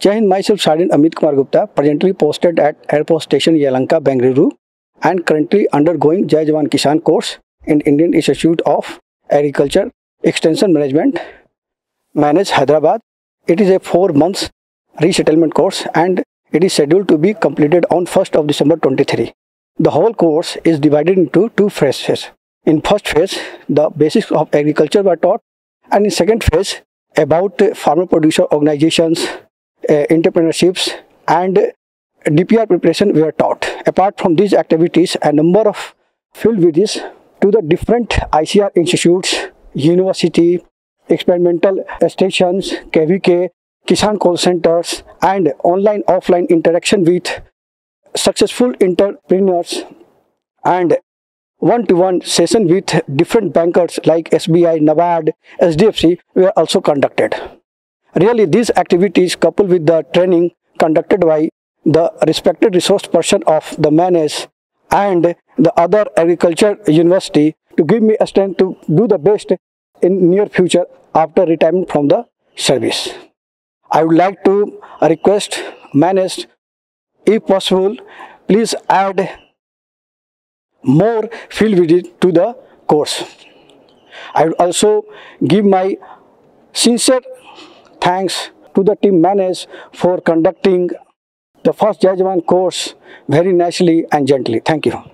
Jai myself Sergeant Amit Kumar Gupta, presently posted at Airport Station Yelahanka, Bengaluru, and currently undergoing Jai Jawan Kisan course in Indian Institute of Agriculture Extension Management, Manage Hyderabad. It is a four months resettlement course and it is scheduled to be completed on 1st of December 23. The whole course is divided into two phases. In first phase, the basics of agriculture were taught and in second phase, about farmer producer organizations, Uh, entrepreneurships and DPR preparation were taught. Apart from these activities, a number of field visits to the different ICAR institutes, university, experimental stations, KVK, Kisan call centers and online offline interaction with successful entrepreneurs and one-to-one session with different bankers like SBI, NABARD, SDFC were also conducted. Really, these activities coupled with the training conducted by the respected resource person of the manage and the other agriculture university to give me a strength to do the best in near future after retirement from the service. I would like to request managed if possible please add more field visit to the course. I would also give my sincere thanks to the team manage for conducting the first Jai course very nicely and gently. Thank you.